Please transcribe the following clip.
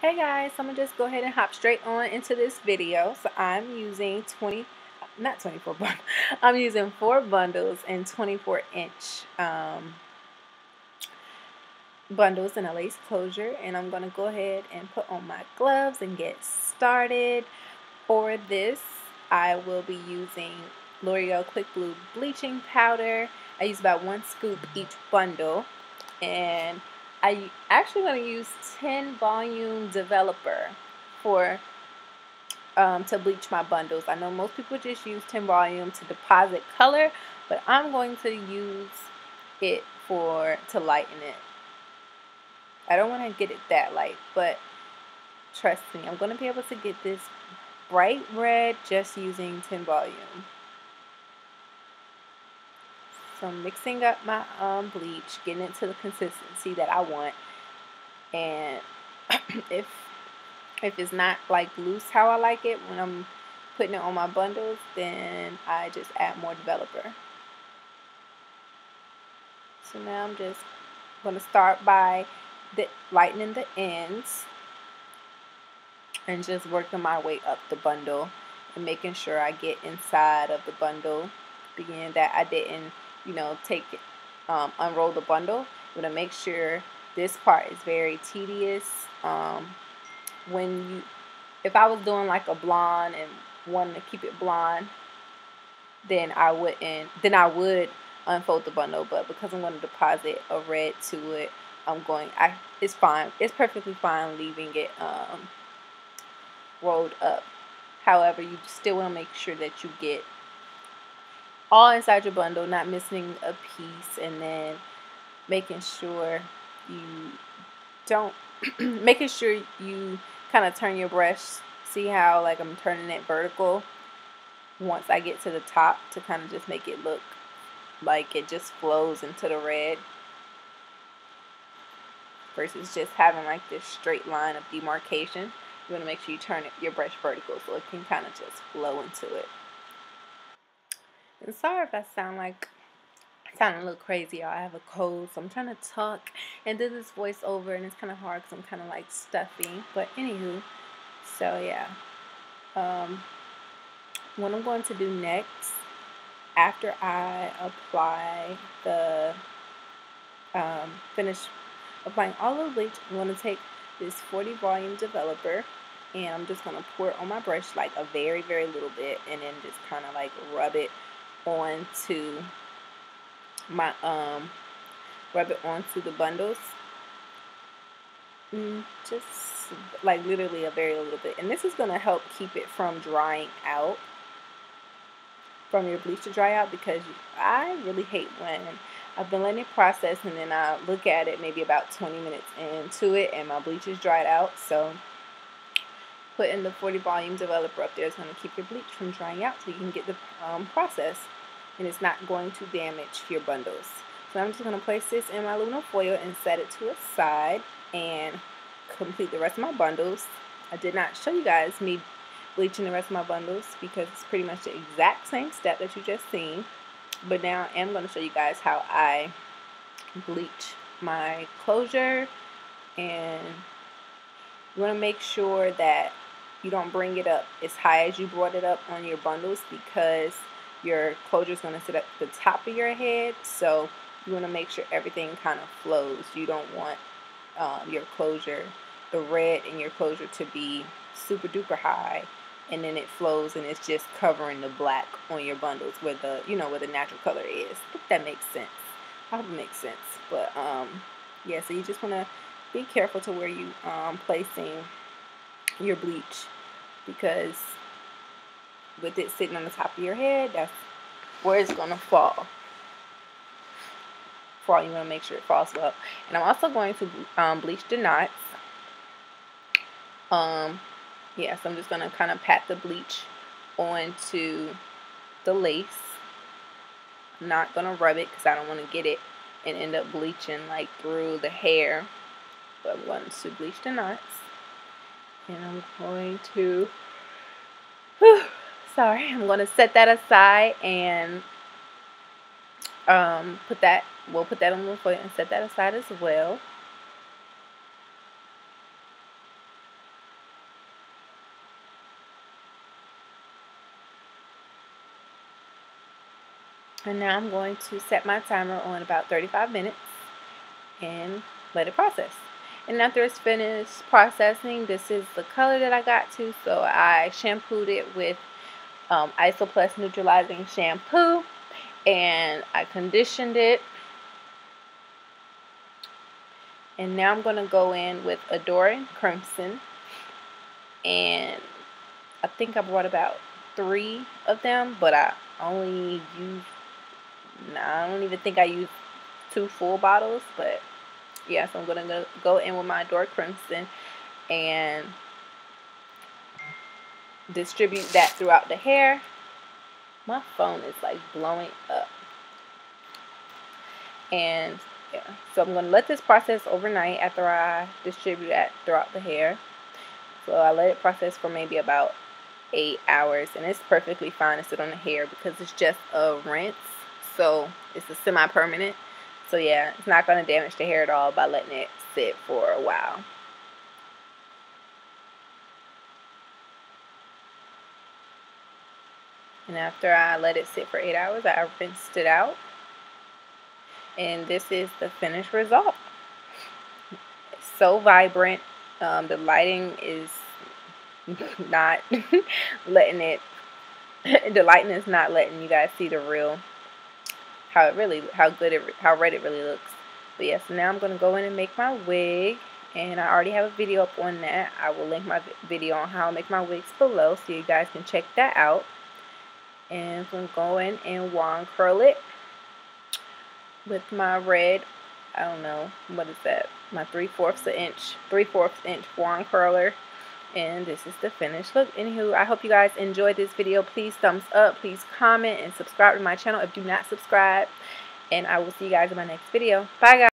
Hey guys, so I'm gonna just go ahead and hop straight on into this video. So I'm using 20, not 24 bundles, I'm using four bundles and 24 inch um, bundles in a lace closure. And I'm gonna go ahead and put on my gloves and get started. For this, I will be using L'Oreal Quick Blue Bleaching Powder. I use about one scoop each bundle. And I actually going to use 10 volume developer for um, to bleach my bundles. I know most people just use 10 volume to deposit color, but I'm going to use it for to lighten it. I don't want to get it that light, but trust me, I'm going to be able to get this bright red just using 10 volume. So I'm mixing up my um, bleach, getting it to the consistency that I want. And if if it's not like loose how I like it when I'm putting it on my bundles, then I just add more developer. So now I'm just going to start by the, lightening the ends and just working my way up the bundle and making sure I get inside of the bundle. Beginning that I didn't you know, take um, unroll the bundle. You want to make sure this part is very tedious. Um, when you, if I was doing like a blonde and wanting to keep it blonde, then I wouldn't. Then I would unfold the bundle. But because I'm going to deposit a red to it, I'm going. I it's fine. It's perfectly fine leaving it um, rolled up. However, you still want to make sure that you get all inside your bundle, not missing a piece, and then making sure you don't, making sure you kind of turn your brush. See how like I'm turning it vertical once I get to the top to kind of just make it look like it just flows into the red versus just having like this straight line of demarcation. You want to make sure you turn it, your brush vertical so it can kind of just flow into it. And sorry if I sound like I sound a little crazy. I have a cold, so I'm trying to talk and do this voiceover, and it's kind of hard because I'm kind of like stuffy. But anywho, so yeah. Um, what I'm going to do next, after I apply the um, finish applying all the bleach, I'm going to take this 40 volume developer and I'm just going to pour it on my brush like a very, very little bit and then just kind of like rub it onto my um rub it onto the bundles. Mm, just like literally a very little bit. And this is going to help keep it from drying out from your bleach to dry out because I really hate when I've been letting it process and then I look at it maybe about 20 minutes into it and my bleach is dried out. So putting the 40 volume developer up there. is going to keep your bleach from drying out so you can get the um, process and it's not going to damage your bundles. So I'm just going to place this in my aluminum foil and set it to a side and complete the rest of my bundles. I did not show you guys me bleaching the rest of my bundles because it's pretty much the exact same step that you just seen. But now I am going to show you guys how I bleach my closure and you want to make sure that you don't bring it up as high as you brought it up on your bundles because your closure is going to sit at the top of your head. So you want to make sure everything kind of flows. You don't want um, your closure, the red in your closure to be super duper high and then it flows and it's just covering the black on your bundles where the you know where the natural color is if that makes sense I hope it makes sense but um yeah so you just want to be careful to where you um placing your bleach because with it sitting on the top of your head, that's where it's going to fall. Fall, you want to make sure it falls well. And I'm also going to um, bleach the knots. Um, yeah, so I'm just going to kind of pat the bleach onto the lace. I'm not going to rub it because I don't want to get it and end up bleaching like through the hair. But I'm going to bleach the knots and I'm going to, whew, sorry, I'm going to set that aside and um, put that, we'll put that on the plate and set that aside as well. And now I'm going to set my timer on about 35 minutes and let it process. And after it's finished processing, this is the color that I got to. So I shampooed it with um, Isoplus Neutralizing Shampoo. And I conditioned it. And now I'm going to go in with Adore Crimson. And I think I bought about three of them. But I only used, nah, I don't even think I used two full bottles. But yeah, so I'm going to go in with my Adore Crimson and distribute that throughout the hair. My phone is like blowing up. And yeah, so I'm going to let this process overnight after I distribute that throughout the hair. So I let it process for maybe about eight hours and it's perfectly fine to sit on the hair because it's just a rinse. So it's a semi-permanent. So yeah, it's not going to damage the hair at all by letting it sit for a while. And after I let it sit for 8 hours, I rinsed it out. And this is the finished result. So vibrant. Um, the lighting is not letting it, the lighting is not letting you guys see the real how it really, how good it, how red it really looks. But yes, yeah, so now I'm going to go in and make my wig. And I already have a video up on that. I will link my video on how I make my wigs below so you guys can check that out. And I'm going in and wand curl it with my red, I don't know, what is that? My 3 fourths an inch, 3 fourths inch wand curler and this is the finished look. Anywho i hope you guys enjoyed this video. Please thumbs up please comment and subscribe to my channel if you do not subscribe and i will see you guys in my next video. Bye guys